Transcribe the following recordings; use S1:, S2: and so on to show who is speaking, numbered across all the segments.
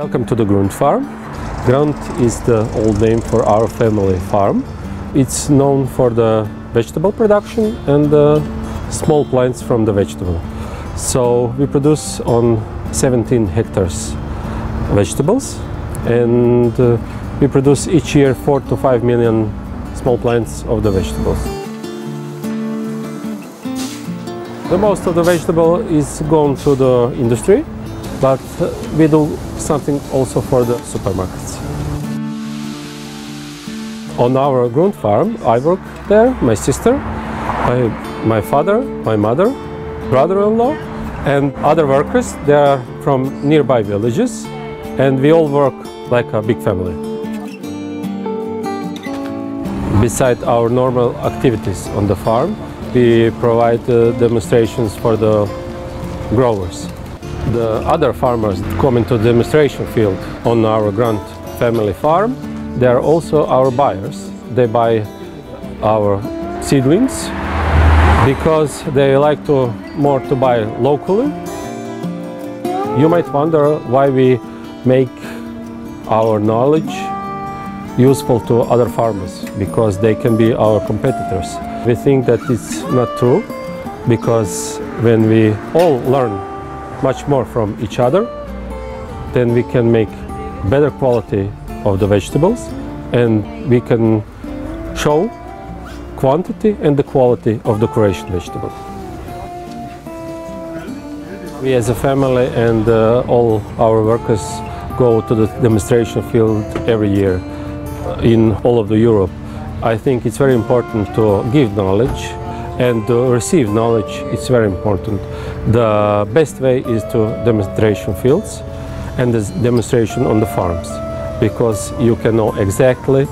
S1: Welcome to the Grunt farm. Grunt is the old name for our family farm. It's known for the vegetable production and the small plants from the vegetable. So we produce on 17 hectares vegetables and uh, we produce each year 4 to 5 million small plants of the vegetables. The most of the vegetable is gone to the industry, but we do something also for the supermarkets. On our Grunt farm, I work there, my sister, my, my father, my mother, brother-in-law, and other workers. They are from nearby villages, and we all work like a big family. Beside our normal activities on the farm, we provide uh, demonstrations for the growers. The other farmers come into the demonstration field on our Grunt family farm. They are also our buyers. They buy our seedlings because they like to more to buy locally. You might wonder why we make our knowledge useful to other farmers because they can be our competitors. We think that it's not true because when we all learn much more from each other, then we can make better quality of the vegetables and we can show quantity and the quality of the Croatian vegetable. We as a family and uh, all our workers go to the demonstration field every year in all of the Europe. I think it's very important to give knowledge and to receive knowledge it's very important. The best way is to demonstration fields and the demonstration on the farms because you can know exactly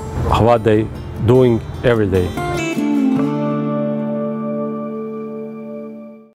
S1: what they doing every day.